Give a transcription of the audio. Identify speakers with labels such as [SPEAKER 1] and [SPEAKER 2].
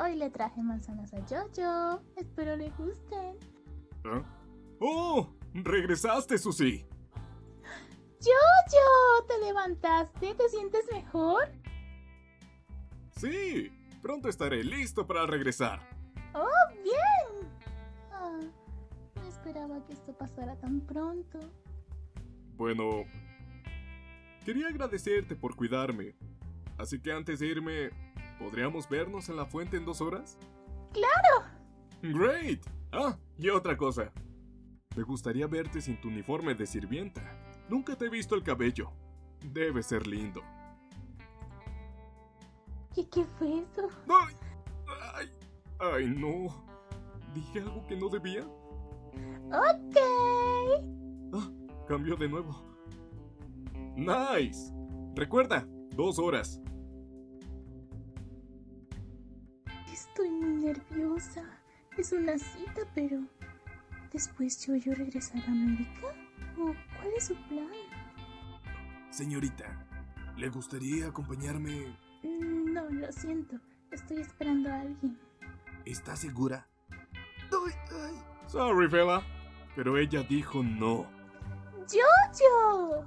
[SPEAKER 1] Hoy le traje manzanas a Jojo. Espero le gusten.
[SPEAKER 2] ¿Ah? ¡Oh! ¡Regresaste, Susi!
[SPEAKER 1] ¡Jojo! ¿Te levantaste? ¿Te sientes mejor?
[SPEAKER 2] Sí, pronto estaré listo para regresar.
[SPEAKER 1] ¡Oh, bien! Ah, no esperaba que esto pasara tan pronto.
[SPEAKER 2] Bueno, quería agradecerte por cuidarme. Así que antes de irme, ¿podríamos vernos en la fuente en dos horas?
[SPEAKER 1] ¡Claro!
[SPEAKER 2] ¡Great! Ah, y otra cosa. Me gustaría verte sin tu uniforme de sirvienta. Nunca te he visto el cabello. Debe ser lindo.
[SPEAKER 1] ¿Y qué fue eso?
[SPEAKER 2] ¡Ay! ¡Ay! ¡Ay, no! ¿Dije algo que no debía?
[SPEAKER 1] Ok.
[SPEAKER 2] Ah, cambió de nuevo. ¡Nice! Recuerda, dos horas.
[SPEAKER 1] Estoy muy nerviosa. Es una cita, pero... ¿Después Jojo regresará a América? ¿O cuál es su plan?
[SPEAKER 2] Señorita, ¿le gustaría acompañarme?
[SPEAKER 1] Mm, No, lo siento. Estoy esperando a alguien.
[SPEAKER 2] ¿Está segura? ¡Ay, ay! Sorry, fella. Pero ella dijo no.
[SPEAKER 1] ¡Jojo!